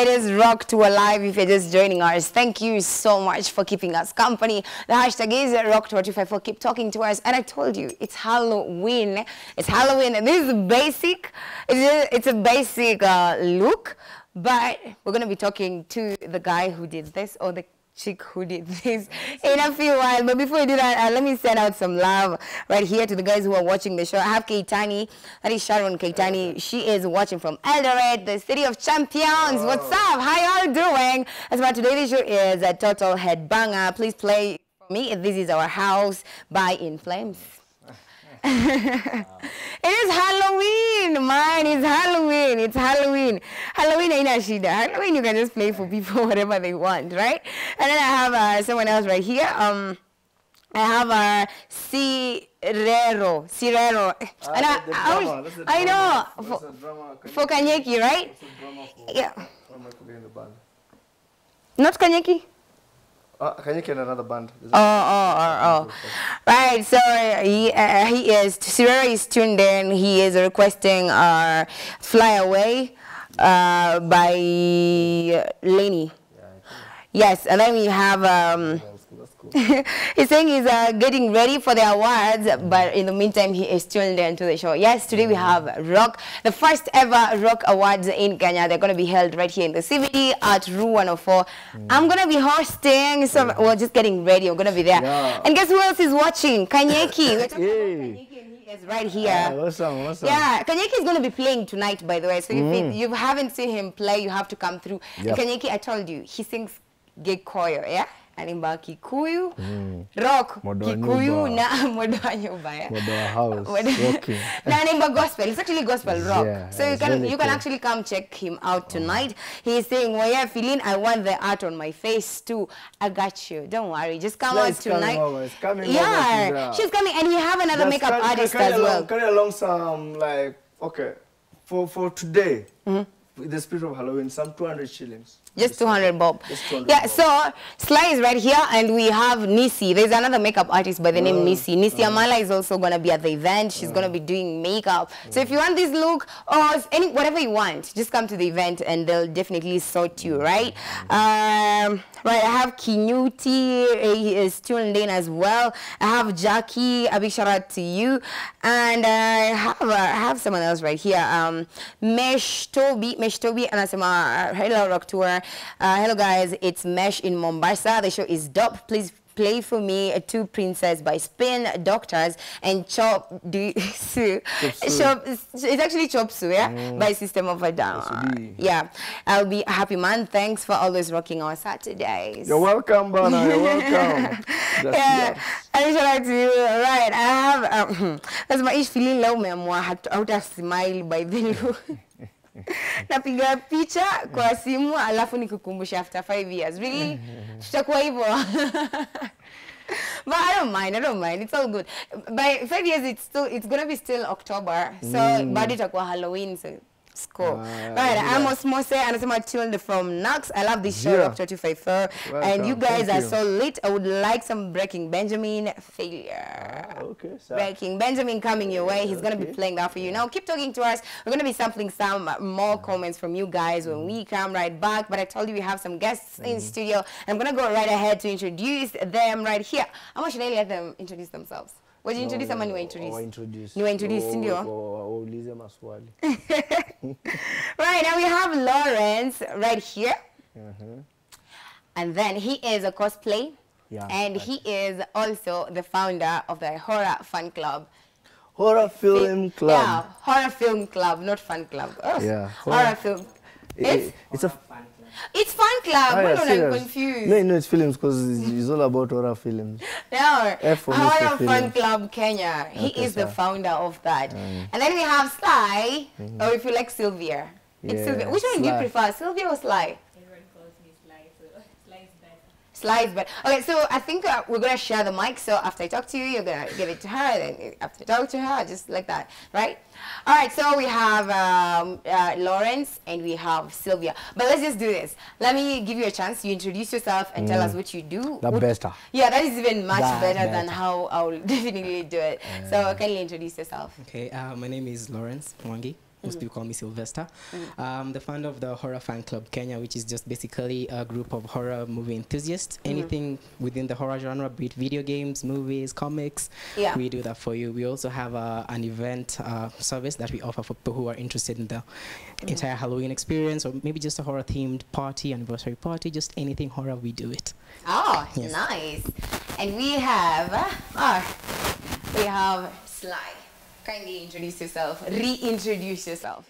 it is Rock to Alive if you're just joining us. Thank you so much for keeping us company. The hashtag is Rock to 254. Keep talking to us. And I told you, it's Halloween. It's Halloween. And this is basic. It's a, it's a basic uh, look. But we're going to be talking to the guy who did this or the chick who did this in a few while. But before we do that, uh, let me send out some love right here to the guys who are watching the show. I have Keitani, that is Sharon Keitani. She is watching from Eldoret, the city of champions. What's up? How y'all doing? As about today, the show is a total headbanger. Please play for me. This is our house by In Flames. it is Halloween, Mine is Halloween. It's Halloween. Halloween ain't a shida. Halloween, you can just play for people whatever they want, right? And then I have uh, someone else right here. Um, I have uh, Cirero. Cirero. Ah, and I, I, was- I know. For, for Kanyeki, right? Drama for Yeah. drama in the band. Not Kanyeki? Ah, can you get another band? Oh, a- oh, oh, oh. Right, so he, uh, he is, Sirera is tuned in. He is requesting uh, Fly Away uh, by Lenny. Yes, and then we have, um, That's cool. That's cool. he's saying he's uh, getting ready for the awards, but in the meantime, he is tuned in to the show. Yes, today we have Rock, the first ever Rock Awards in Kenya. They're going to be held right here in the CBD at Rue 104. I'm going to be hosting, so we're just getting ready. We're going to be there. Yeah. And guess who else is watching? Kanyeki. We're talking about Hey. Is right here. Ah, what's up? What's up? Yeah, Kanyeki is going to be playing tonight, by the way. So if it, you haven't seen him play, you have to come through. Yep. Kanyeki, I told you, he sings Gikoyo, yeah? Anaimba Kikuyu, rock, Modoa Kikuyu na modo wa nyumba, yeah? Modo wa house, Modo- rocking. na alimba gospel. It's actually gospel rock. Yeah, so you can you can actually come check him out tonight. He's saying, "Well, yeah, feeling I want the art on my face too. I got you. Don't worry. Just come out tonight coming over, it's coming yeah, over she's coming, and you have another Just makeup artist carry as along, well. Carry along some like okay, for for today, Mm-hmm. with the spirit of Halloween, some 200 shillings. Just 200 bob. Just 200 Yeah, bob. so Sly is right here and we have Nisi. There's another makeup artist by the name Nisi. Nisi Amala is also going to be at the event. She's going to be doing makeup. So if you want this look or any whatever you want, just come to the event and they'll definitely sort you, right? Um, right, I have Kinyuti. He is tuned in as well. I have Jackie. A big shout out to you. And I have, uh, I have someone else right here. Um, Mesh Toby. Mesh Toby. Anasema, hello, Rock Tour. Uh, hello, guys. It's Mesh in Mombasa. The show is dope. Please play for me uh, Two Princes by Spin Doctors and Chop Du Su. Chop, it's actually Chop Suey, yeah? By System of a Down. Yeah. I'll be a happy man. Thanks for always rocking our Saturdays. You're welcome, Bana. You're welcome. That's Yeah. I shout out to you. Right, I have um, lazima ish feeling low leo umeamua hatu- hauta smile by the look. napiga picha kwa simu alafu nikukumbusha after five years really tutakuwa hivyo But I don't mind, I don't mind. It's all good. By five years, it's still, it's gonna be still October. So, mm. bado itakuwa Halloween, so it's cool. Ah, right, yeah. Amos Mose, anasema tuned from Knox. I love this show, Yeah. Doctor 254. And you guys Thank are you. so lit. I would like some Breaking Benjamin failure. Ah, okay, sir. Breaking Benjamin coming your way. He's going to be playing that for you. Now, keep talking to us. We're going to be sampling some more mm. comments from you guys when we mm. come right back. But I told you we have some guests in mm. studio. I'm going to go right ahead to introduce them right here. How much should I let them introduce themselves? Would you introduce someone you introduce? introduce. Niwaintroduce, si ndio? Waulize maswali. Right, now we have Lawrence right here. Mm-hmm. And then he is a cosplay. Yeah, and he is also the founder of the Horror Fan Club. Horror Film Yeah, Club. Horror Film Club, not Fan Club. Oh, Yeah, Horror, horror- Film. I- It's, it's a it's Fan Club. Ah, Why yeah, don't I'm confused? No, no, it's films because it's, it's all about horror films. No, F Horror Mr. Fan Film. Club Kenya. He Okay, is the founder of that. And then we have Sly, or if you like Sylvia. It's Sylvia. Which one do you prefer, Sylvia or Sly? Everyone calls me Sly, so Sly is better. Slides, but okay. So I think uh, we're gonna share the mic. So after I talk to you, you're gonna give it to her. Then after I talk to her, just like that, right? All right. So we have um, uh, Lawrence and we have Sylvia. But let's just do this. Let me give you a chance. You introduce yourself and tell us what you do. That What- better. Yeah, that is even much That better, than how I will definitely do it. So kindly introduce yourself? Okay, uh, my name is Lawrence Mwangi. Most people call me Sylvester. I'm the founder of the Horror Fan Club Kenya, which is just basically a group of horror movie enthusiasts. Anything within the horror genre, be it video games, movies, comics, Yeah. we do that for you. We also have uh, an event uh, service that we offer for people who are interested in the entire Halloween experience, or maybe just a horror themed party, anniversary party, just anything horror, we do it. Oh, Yes. nice. And we have, uh, we have Sly. Kindly introduce yourself. Reintroduce yourself.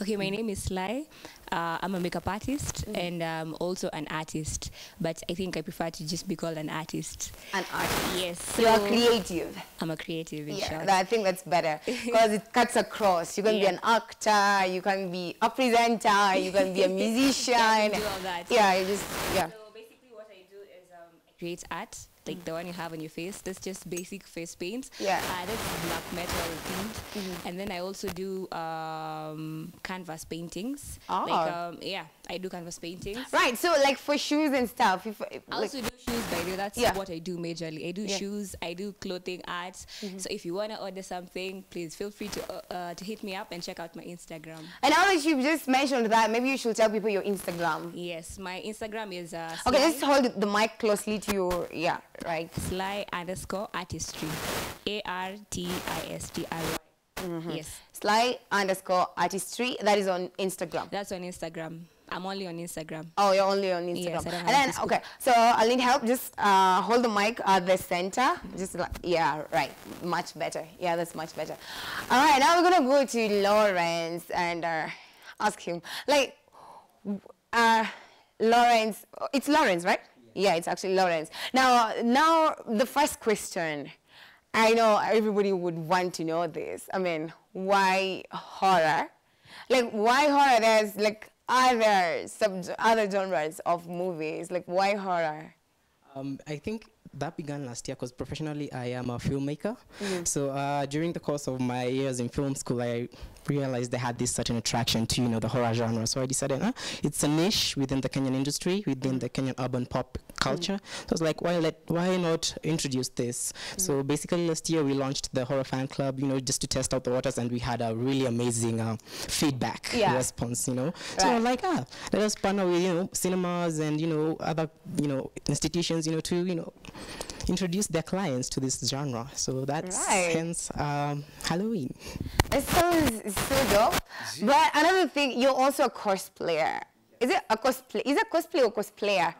Okay, my name is Sly. Uh, I'm a makeup artist and um, also an artist, but I think I prefer to just be called an artist. An artist. Yes. You are so creative. I'm a creative in Yeah, short. I think that's better because it cuts across. You can be an actor, you can be a presenter, you can be a musician. Yeah, can do all that. Yeah, you just yeah. So basically, what I do is um, I create art, like the one you have on your face. That's just basic face paint. Yeah. Uh, that's black metal themed. And then I also do um, canvas paintings. Like Ah. um, yeah, I do canvas paintings. Right. So like for shoes and stuff, if I like, also do shoes, by the way. That's Yeah. what I do majorly. I do Yeah. Shoes. I do clothing art. So if you wanna order something, please feel free to uh, uh, to hit me up and check out my Instagram. and now that you've just mentioned that, maybe you should tell people your Instagram. Yes, my Instagram is uh, Okay, just hold the mic closely to your yeah, right. Sly underscore artistry. A R T I S T R Y. Mm-hmm. Yes, Sly underscore artistry. That is on Instagram. that's on Instagram. I'm only on Instagram. Oh, you're only on Instagram. Yes, and then Facebook. okay, so I'll need help. Just uh, hold the mic at the center. Just like yeah, right. Much better. Yeah, that's much better. All right, now we're gonna go to Lawrence and uh, ask him like, w- uh, Lawrence. It's Lawrence, right? Yeah, it's actually Lawrence. Now, now the first question. I know everybody would want to know this. I mean, why horror? Like, why horror? There's like other sub other genres of movies. Like, why horror? Um, I think that began last year because professionally I am a filmmaker. Mm-hmm. So uh, during the course of my years in film school, I realized I had this certain attraction to you know the horror genre. So I decided, huh, it's a niche within the Kenyan industry, within the Kenyan urban pop culture. So I was like, why let why not introduce this? So basically last year we launched the horror fan club, you know, just to test out the waters, and we had a really amazing uh, feedback Yeah. response, you know. So I was like, ah, let us partner with you know cinemas and you know other you know institutions, you know, to you know introduce their clients to this genre. So that's Right. hence um, Halloween. It sounds so dope. But another thing, you're also a cosplayer. Is it a cosplay? Is it cosplay or cosplayer?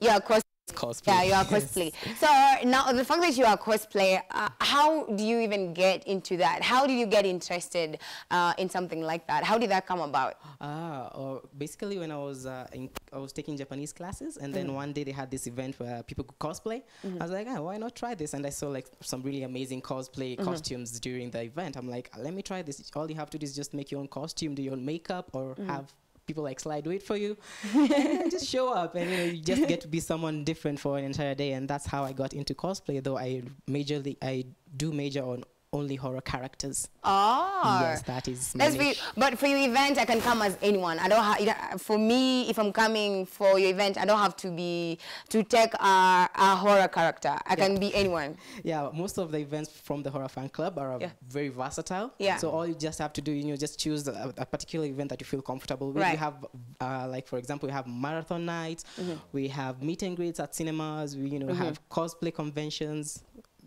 Yeah, cos. Cosplay. Yeah, you are Yes. cosplay. So now the fact that you are cosplay, uh, how do you even get into that? How did you get interested uh, in something like that? How did that come about? Ah, or basically when I was uh, in, I was taking Japanese classes, and Mm. then one day they had this event where people could cosplay. Mm-hmm. I was like, ah, why not try this? And I saw like some really amazing cosplay Mm-hmm. costumes during the event. I'm like, let me try this. All you have to do is just make your own costume, do your own makeup, or Mm. have people like Sly do it for you, and just show up, and you know, you just get to be someone different for an entire day. And that's how I got into cosplay. Though I majorly I do major on only horror characters. Oh. Yes, that is. my That's for you. But for your event, I can come as anyone. I don't have. For me, if I'm coming for your event, I don't have to be to take a, a horror character. I can be anyone. Yeah, most of the events from the horror fan club are uh, Yeah. very versatile. Yeah. So all you just have to do, you know, just choose a, a particular event that you feel comfortable with. Right. We have, uh, like for example, we have marathon nights. Mm-hmm. We have meet and greets at cinemas. We, you know, have cosplay conventions.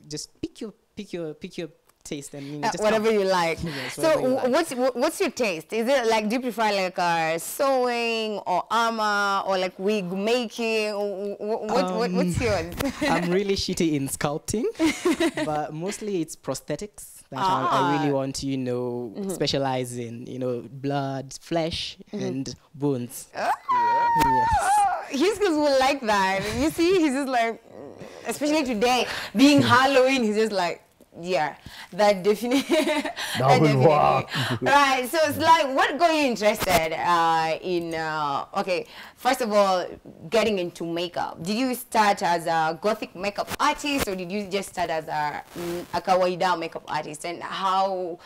Just pick your pick your pick your taste and you know, Uh, whatever come. you like. Yes, so, you like. what's what's your taste? Is it like do you prefer like uh, sewing or armor or like wig making? Wh- wh- What, what, what's yours? I'm really shitty in sculpting, but mostly it's prosthetics that I, I really Ah. want to, you know, Mm-hmm. specialize in, you know, blood, flesh, and bones. Ah. Yes. His kids will like that. You see, he's just like, especially today, being Halloween, he's just like, yeah, that definitely. that will work. right. So it's like, what got you interested uh, in? Uh, okay, first of all, getting into makeup. Did you start as a gothic makeup artist, or did you just start as a a kawaida makeup artist? And how?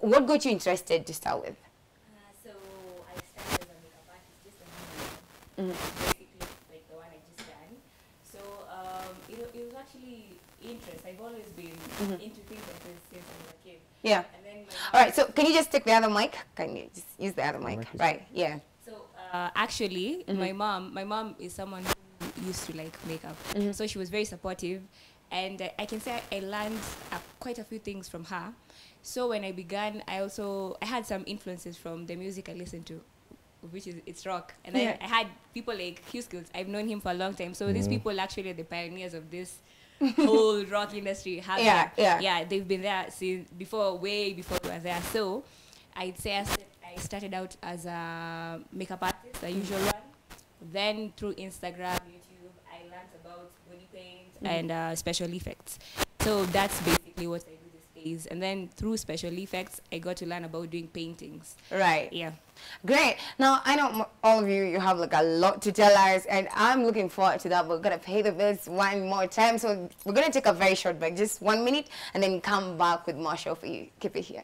What got you interested to start with? Uh, so I started as a makeup artist, just a normal one. basically like the one I just done. So um, it, wa- it was actually interest. I've always been Mm-hmm. into things like this since I was a kid. Yeah. And then All right, so can you just take the other mic? Can you just use the other mic? mic is- Right, yeah. So uh, actually, Mm-hmm. my mom, my mom is someone who used to like makeup, Mm-hmm. so she was very supportive, and uh, I can say I learned uh, quite a few things from her. So when I began, I also I had some influences from the music I listened to, which is it's rock, and then Yeah. I had people like Hugh Skills. I've known him for a long time, so these people actually are the pioneers of this. whole rock industry How Yeah, yeah. yeah they've been there since before way before we were there so i'd say I started out as a makeup artist, the usual one. Then through Instagram, YouTube, I learned about body paint and uh, special effects. So that's basically what I days. And then through special effects, I got to learn about doing paintings. Right. Yeah. Great. Now, I know all of you, you have like a lot to tell us, and I'm looking forward to that. We're going to pay the bills one more time. So we're going to take a very short break, just one minute, and then come back with more show for you. Keep it here.